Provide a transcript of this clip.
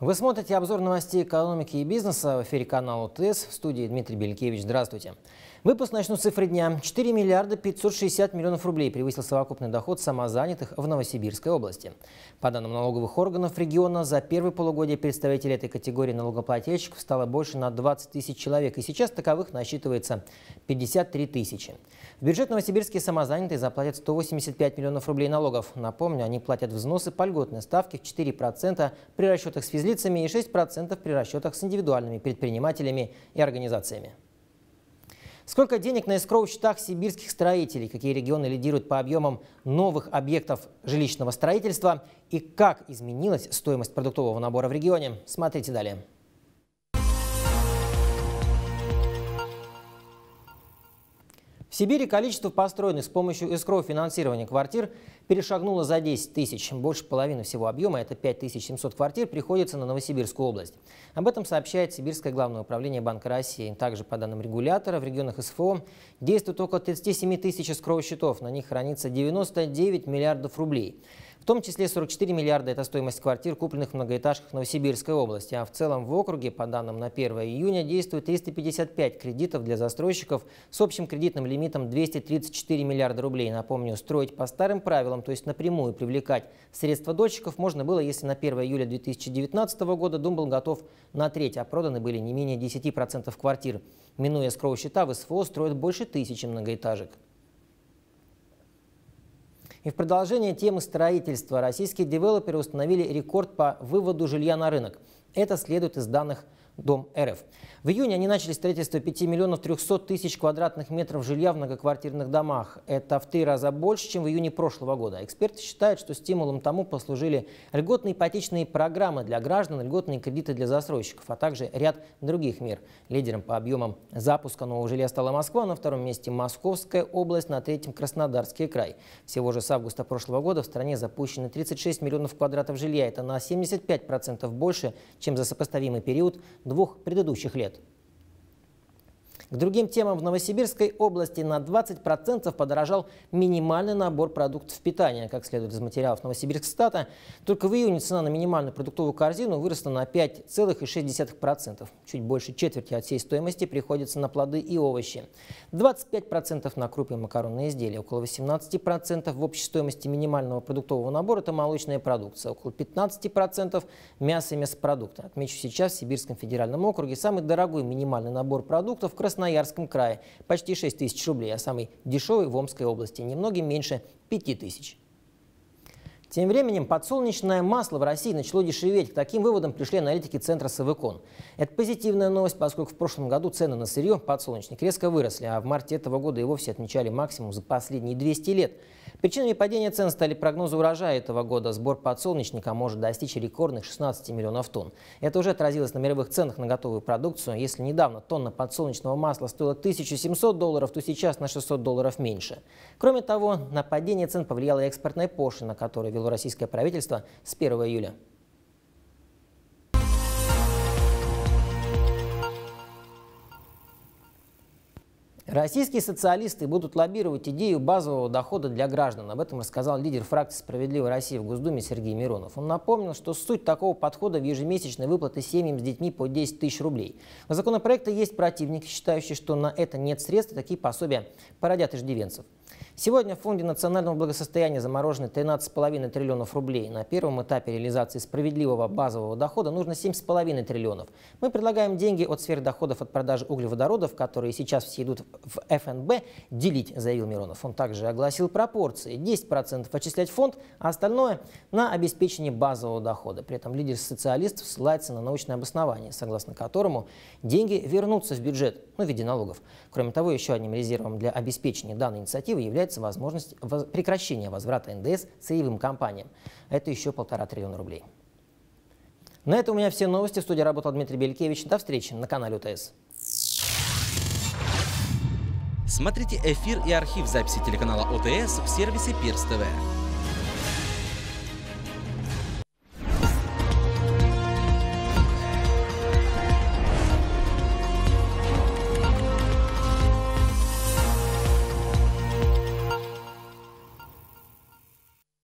Вы смотрите обзор новостей экономики и бизнеса в эфире канала ТС. В студии Дмитрий Белькевич. Здравствуйте. Выпуск начну с цифры дня. 4 миллиарда 560 миллионов рублей превысил совокупный доход самозанятых в Новосибирской области. По данным налоговых органов региона, за первое полугодие представителей этой категории налогоплательщиков стало больше на 20 тысяч человек, и сейчас таковых насчитывается 53 тысячи. В бюджет новосибирские самозанятые заплатят 185 миллионов рублей налогов. Напомню, они платят взносы по льготной ставке в 4% при расчетах с физлицами и 6% при расчетах с индивидуальными предпринимателями и организациями. Сколько денег на эскроу-счетах сибирских строителей? Какие регионы лидируют по объемам новых объектов жилищного строительства? И как изменилась стоимость продуктового набора в регионе? Смотрите далее. В Сибири количество построенных с помощью эскроу финансирования квартир перешагнуло за 10 тысяч. Больше половины всего объема, это 5700 квартир, приходится на Новосибирскую область. Об этом сообщает Сибирское главное управление Банка России. Также, по данным регулятора, в регионах СФО действует около 37 тысяч эскроу-счетов. На них хранится 99 миллиардов рублей. Том числе 44 миллиарда – это стоимость квартир, купленных в многоэтажках Новосибирской области. А в целом в округе, по данным на 1 июня, действует 355 кредитов для застройщиков с общим кредитным лимитом 234 миллиарда рублей. Напомню, строить по старым правилам, то есть напрямую привлекать средства дольщиков, можно было, если на 1 июля 2019 года дом был готов на треть, а проданы были не менее 10% квартир. Минуя скроу-счета, в СФО строят больше тысячи многоэтажек. И в продолжение темы строительства российские девелоперы установили рекорд по выводу жилья на рынок. Это следует из данных Дом РФ. В июне они начали строительство 5 миллионов 300 тысяч квадратных метров жилья в многоквартирных домах. Это в три раза больше, чем в июне прошлого года. Эксперты считают, что стимулом тому послужили льготные ипотечные программы для граждан, льготные кредиты для застройщиков, а также ряд других мер. Лидером по объемам запуска нового жилья стала Москва, на втором месте Московская область, на третьем Краснодарский край. Всего же с августа прошлого года в стране запущены 36 миллионов квадратов жилья. Это на 75% больше, чем за сопоставимый период двух предыдущих лет. К другим темам в Новосибирской области на 20% подорожал минимальный набор продуктов питания. Как следует из материалов Новосибирскстата, только в июне цена на минимальную продуктовую корзину выросла на 5,6%. Чуть больше четверти от всей стоимости приходится на плоды и овощи. 25% на крупы и макаронные изделия, около 18% в общей стоимости минимального продуктового набора – это молочная продукция, около 15% мясо и мясопродукты. Отмечу сейчас в Сибирском федеральном округе самый дорогой минимальный набор продуктов в Красноярске Красноярском крае – почти 6 тысяч рублей, а самый дешевый в Омской области – немногим меньше 5 тысяч. Тем временем подсолнечное масло в России начало дешеветь. К таким выводам пришли аналитики центра Савыкон. Это позитивная новость, поскольку в прошлом году цены на сырье подсолнечник резко выросли, а в марте этого года и вовсе отмечали максимум за последние 200 лет – Причинами падения цен стали прогнозы урожая этого года. Сбор подсолнечника может достичь рекордных 16 миллионов тонн. Это уже отразилось на мировых ценах на готовую продукцию. Если недавно тонна подсолнечного масла стоила 1700 долларов, то сейчас на 600 долларов меньше. Кроме того, на падение цен повлияла экспортная пошлина, которую российское правительство с 1 июля. Российские социалисты будут лоббировать идею базового дохода для граждан. Об этом рассказал лидер фракции «Справедливая Россия» в Госдуме Сергей Миронов. Он напомнил, что суть такого подхода в ежемесячной выплаты семьям с детьми по 10 тысяч рублей. У законопроекта есть противники, считающие, что на это нет средств, такие пособия породят иждивенцев. Сегодня в Фонде национального благосостояния заморожены 13,5 триллионов рублей. На первом этапе реализации справедливого базового дохода нужно 7,5 триллионов. Мы предлагаем деньги от сферы доходов от продажи углеводородов, которые сейчас все идут в ФНБ, делить, заявил Миронов. Он также огласил пропорции. 10% отчислять фонд, а остальное на обеспечение базового дохода. При этом лидер социалистов ссылается на научное обоснование, согласно которому деньги вернутся в бюджет ну, в виде налогов. Кроме того, еще одним резервом для обеспечения данной инициативы является возможность прекращения возврата НДС сырьевым компаниям. Это еще полтора триллиона рублей. На этом у меня все новости. В студии работал Дмитрий Белькевич. До встречи на канале УТС. Смотрите эфир и архив записи телеканала ОТС в сервисе Пирс ТВ.